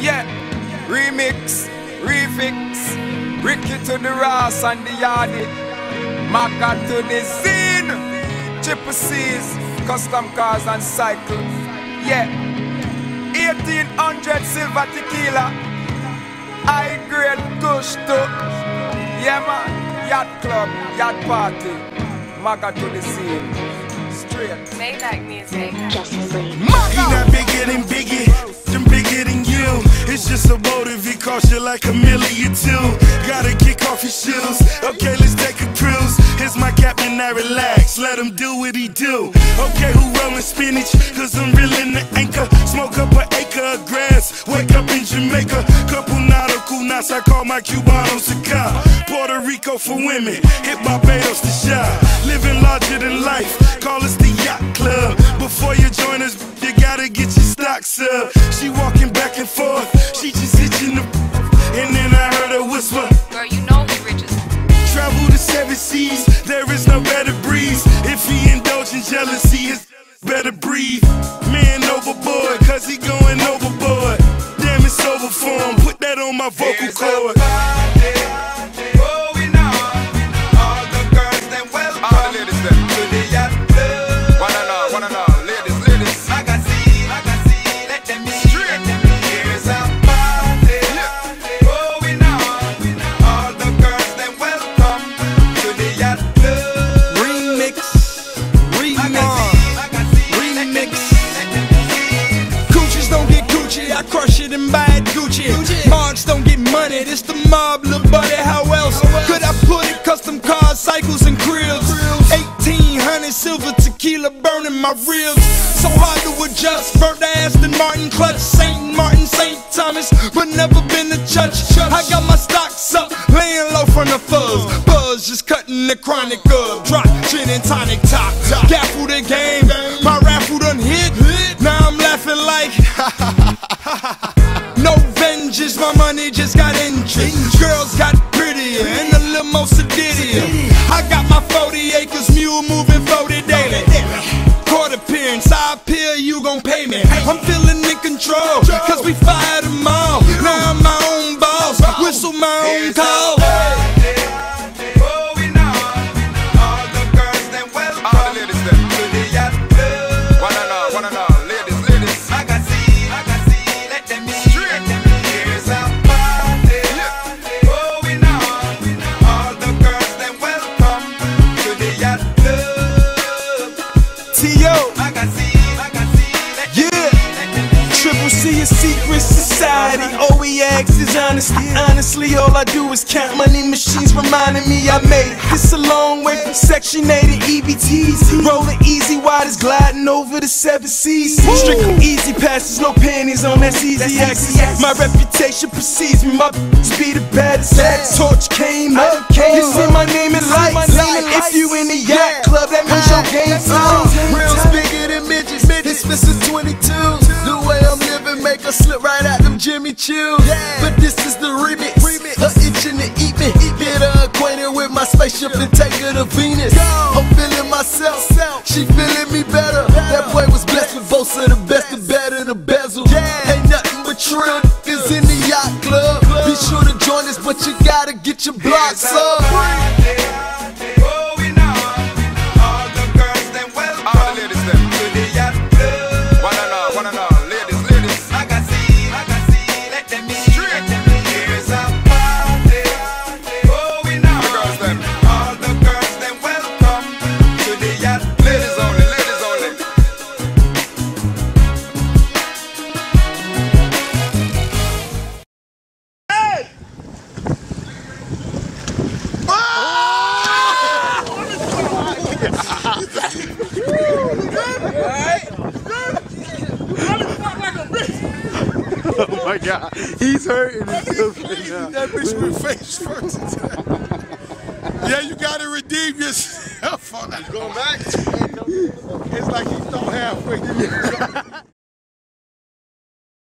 Yeah, remix, refix, Ricky to the Ross and the Yardy, Maca to the Zine, Triple C's, custom cars and cycle. Yeah, 1800 silver tequila, high grade kush too. Yeah man, yacht club, yacht party, Maca to the scene. Straight. Maybach music. Justice League. He not bigger than Biggie, just a motive, it costs you like a million too. Gotta kick off your shoes. Okay, let's take a cruise. Here's my captain, I relax. Let him do what he do. Okay, who rolling spinach? Cause I'm reeling the anchor. Smoke up an acre of grass. Wake up in Jamaica. Couple nautical knots, I call my Cubanos a car. Puerto Rico for women. Hit Barbados to shine. Living larger than life. Call us the yacht club. Before you join us, you gotta get your stocks up. She walking back and forth, she just hitching the. And then I heard her whisper, Girl, you know he riches. Travel the seven seas, there is no better breeze. If he indulge in jealousy, it's better breathe. Man overboard, cause he going tequila burning my ribs. So hard to adjust. Burnt Aston Martin clutch, Saint Martin, Saint Thomas, but never been to church. I got my stocks up, laying low from the fuzz. Buzz just cutting the chronic up. Drop gin and tonic top. Gaffle the game, my raffle done hit. Now I'm laughing like. ha ha ha ha ha. No vengeance, my money just got injured. Girls got with some mountain. Society. All we ask is honesty. Honestly, all I do is count money machines reminding me I made it. This a long way from Section 8 to EBTs. Rolling easy, wide is gliding over the seven seas. Strictly easy passes, no panties on that easy access. My reputation precedes me, my be the baddest. Torch came up, you see my name in lights. If you in the yacht club, that means your game's on. Jimmy Choo's. But this is the remix. Her itching to eat me. Get her acquainted with my spaceship and take her to Venus. I'm feeling myself. She feeling me better. That boy was blessed with both of the best, the better, the bezel. Ain't nothing but trill niggas in the yacht club. Be sure to join us, but you gotta get your blocks a up. Oh my god, he's hurting. That bitch with face first. yeah, you gotta redeem yourself on that. Going back? It's like he thought halfway.